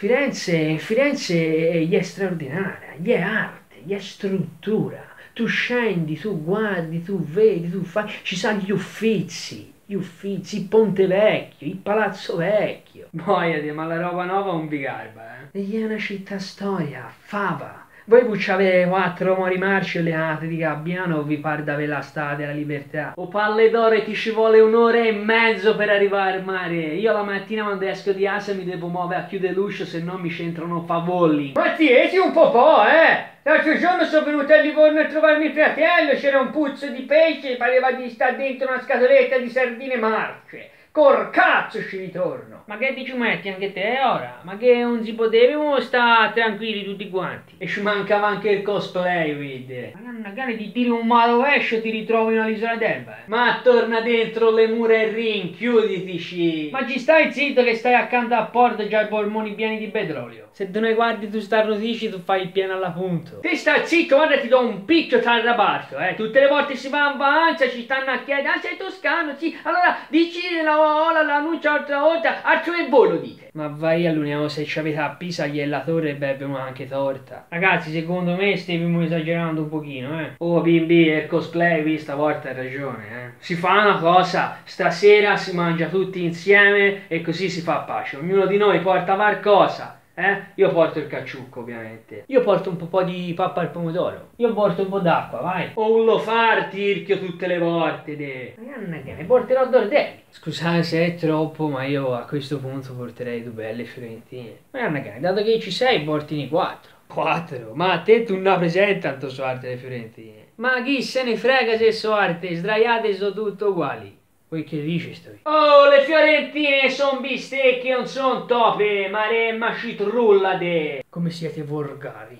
Firenze, Firenze è straordinaria, gli è arte, gli è struttura. Tu scendi, tu guardi, tu vedi, tu fai, ci sono gli uffizi, gli uffizi, il Ponte Vecchio, il Palazzo Vecchio. Boiati, ma la roba nuova non vi garba, eh. E è una città storia, fava. Voi pucciate quattro mori marci e le ate di Gabbiano o vi pare da la strada della libertà? O palle d'oro e ti ci vuole un'ora e mezzo per arrivare al mare. Io la mattina quando esco di asa mi devo muovere a chiudere l'uscio se no mi c'entrano favolli. Ma tieti un po' po', eh! L'altro giorno sono venuto a Livorno a trovarmi il fratello, c'era un puzzo di pesce, pareva di stare dentro una scatoletta di sardine marce. Cor cazzo ci ritorno! Ma che ti ci metti anche te ora? Ma che non si poteva sta tranquilli tutti quanti? E ci mancava anche il cosplay, vedi? Ma non ha gana di dire un malovescio e ti ritrovi all'isola d'Elba, eh? Ma torna dentro le mura e ring, chiuditici! Ma ci stai zitto che stai accanto a porta già i polmoni pieni di petrolio? Se tu ne guardi tu starnutisci tu fai il piano all'appunto. Ti sta zitto, guarda ti do un picchio tra il rabarto, eh! Tutte le volte si va in vacanza, ci stanno a chiedere, ah sei toscano, sì, allora dici la ora l'annuncio altra volta, altro che voi lo dite. Ma vai all'uniamo se ci avete a Pisa gli torre e bevono anche torta. Ragazzi, secondo me stiamo esagerando un pochino, eh. Oh bimbi, il cosplay qui stavolta hai ragione, eh. Si fa una cosa, stasera si mangia tutti insieme e così si fa pace. Ognuno di noi porta qualcosa. Eh? Io porto il cacciucco, ovviamente. Io porto un po' di pappa al pomodoro. Io porto un po' d'acqua, vai. O un lo far tirchio tutte le volte, de. Ma che ne porterò d'ordelli. Scusate se è troppo, ma io a questo punto porterei due belle fiorentine. Ma che dato che ci sei, portini quattro. Quattro? Ma a te tu non presenti tanto so arte le fiorentine. Ma chi se ne frega se so arte, sdraiate sono tutto uguali. Voi che dici sto? Oh, le fiorentine son bistecche, non son tope, ma re macitrulla de. Come siete volgari.